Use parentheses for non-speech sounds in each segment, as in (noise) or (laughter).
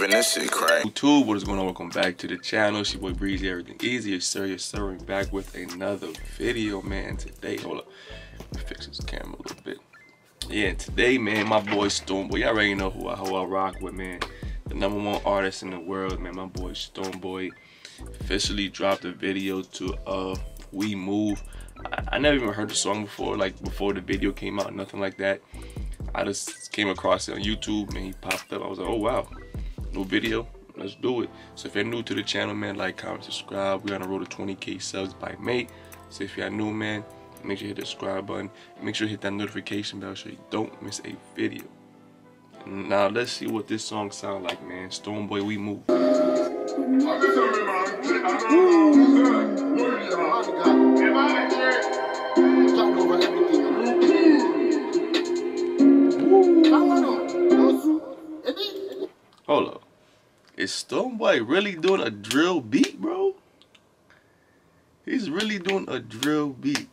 that shit crack. YouTube, what is going on? Welcome back to the channel. It's your boy Breezy, everything easy. Yes, sir, sir. We're back with another video, man. Today, hold up. Let me fix this camera a little bit. Yeah, today, man, my boy Stonebwoy. Y'all already know who I, who I rock with, man. The number one artist in the world, man. My boy Stonebwoy officially dropped a video to uh We Move. I, I never even heard the song before, like before the video came out, nothing like that. I just came across it on YouTube and he popped up. I was like, oh wow, new video, let's do it. So if you're new to the channel, man, like, comment, subscribe. We're on the road to 20k subs by May. So if you're new, man, make sure you hit the subscribe button. Make sure you hit that notification bell so you don't miss a video. Now let's see what this song sound like, man. Stonebwoy, we move. Is Stonebwoy really doing a drill beat, bro? He's really doing a drill beat.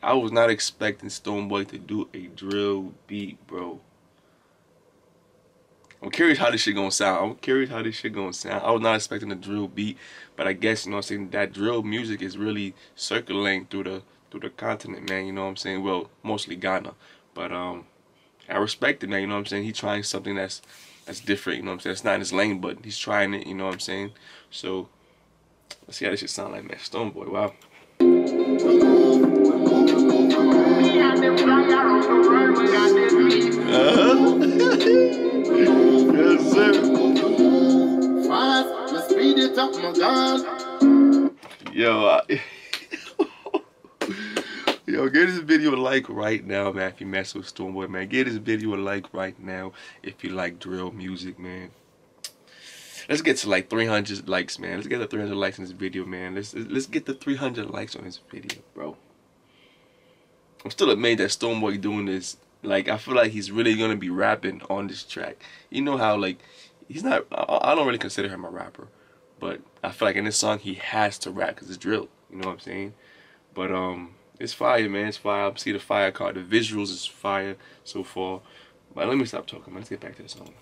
I was not expecting Stonebwoy to do a drill beat, bro. I'm curious how this shit gonna sound. I'm curious how this shit gonna sound. I was not expecting a drill beat, but I guess you know what I'm saying that drill music is really circulating through the through the continent, man. You know what I'm saying? Well, mostly Ghana, but um, I respect it, man. You know what I'm saying? He trying something that's that's different. You know what I'm saying? It's not in his lane, but he's trying it. You know what I'm saying? So let's see how this should sound like, man. Stonebwoy, wow. Uh-huh. (laughs) yes, sir. Fast, you speed it up, my God. Yo, I, yo, get this video a like right now, man. If you mess with Stonebwoy, man, get this video a like right now. If you like drill music, man. Let's get to like 300 likes, man. Let's get the 300 likes in this video, man. Let's let's get the 300 likes on this video, bro. I'm still amazed that Stonebwoy doing this. Like, I feel like he's really gonna be rapping on this track. You know how like he's not. I, I don't really consider him a rapper, but I feel like in this song he has to rap because it's drill. You know what I'm saying? But um, it's fire, man. It's fire. I see the fire card. The visuals is fire so far. But let me stop talking. Let's get back to the song.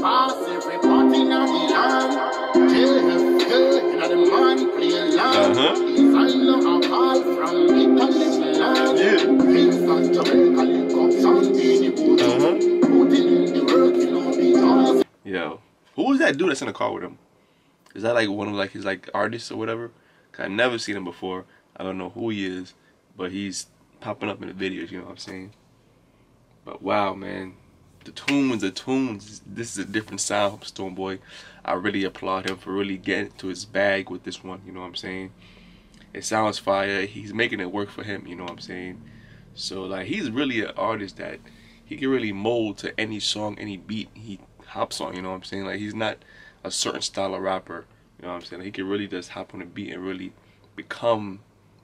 Fast, everybody now the land. JFK, now the man play land. Uh-huh. Designer alcohol from Italy, Milan. Yeah. Kingston, Jamaica, link up, Santini, Boots. Uh-huh. Putting in the work, you know, because Yo, who was that dude that's in the car with him? Is that like one of like his like artists or whatever? 'Cause I never seen him before. I don't know who he is, but he's popping up in the videos. You know what I'm saying? But wow, man, the tunes, the tunes. This is a different sound from Stonebwoy. I really applaud him for really getting to his bag with this one. You know what I'm saying? It sounds fire. He's making it work for him. You know what I'm saying? So like, he's really an artist that he can really mold to any song, any beat he hops on. You know what I'm saying? Like he's not a certain style of rapper. You know what I'm saying? Like, he can really just hop on a beat and really become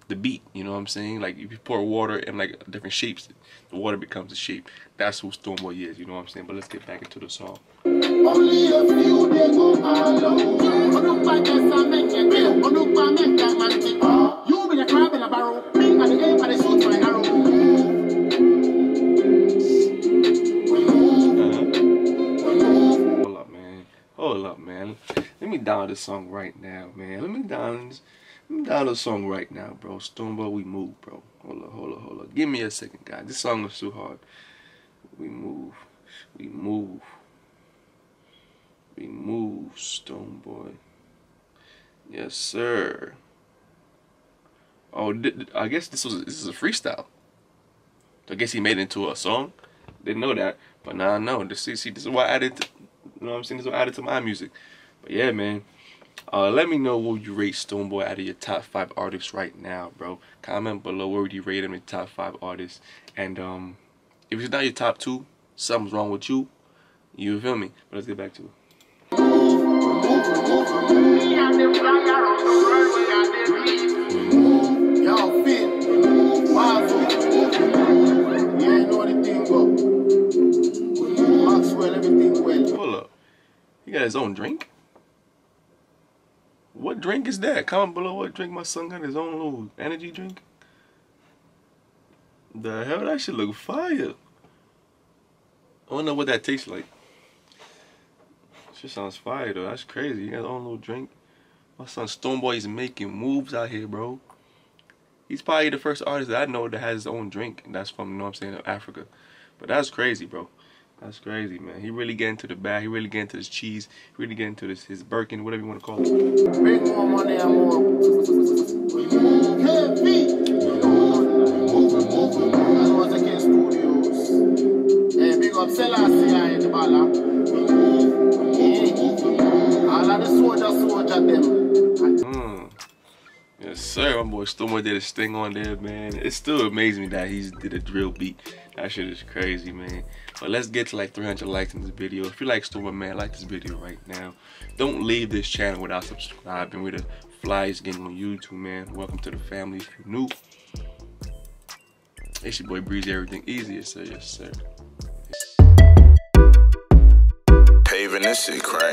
the beat. You know what I'm saying? Like if you pour water in like different shapes, the water becomes the shape. That's who Stonebwoy is. You know what I'm saying? But let's get back into the song. only a few they go all out. Look by this and make it real. Look by make that man tick. You be the crab in a barrel. Me and the ape and the shoot my arrow. We move, Uh-huh. we move. Hold up, man. Hold up, man. Let me down this song right now, man. Let me down this. Let me down the song right now, bro. Stonebwoy, we move, bro. Hold up, hold up, hold up. Give me a second, guys. This song is too hard. We move. We move. We move, Stonebwoy. Yes, sir. Oh, I guess this was this is a freestyle. I guess he made it into a song. Didn't know that, but now I know. This see, this is why I added. To, you know what I'm saying? This is what I added to my music. But yeah, man. Uh, let me know what you rate Stonebwoy out of your top five artists right now, bro. Comment below where would you rate him in top five artists. And um, if it's not your top two, something's wrong with you. You feel me? But let's get back to it. Yo, fit. Wazoo. Yeah, you know the thing go. Maxwell, everything well. Hold up. He got his own drink? Drink is that? Comment below what drink my son got his own little energy drink. The hell that shit look fire. I wonder what that tastes like. Shit sounds fire though. That's crazy. You got his own little drink. My son Stonebwoy is making moves out here, bro. He's probably the first artist that I know that has his own drink, and that's from, you know what I'm saying, Africa. But that's crazy, bro. That's crazy, man. He really get into the bag. He really get into this cheese. He really get into this his Birkin, whatever you want to call it. Sir. My boy Stormer did a sting on there, man. It still amazes me that he did a drill beat. That shit is crazy, man. But let's get to like 300 likes in this video. If you like Stormer, man, like this video right now. Don't leave this channel without subscribing. We're the flyest getting on YouTube, man. Welcome to the family if you're new. It's your boy Breezy, everything Easier, sir, yes sir. Paving this shit crack.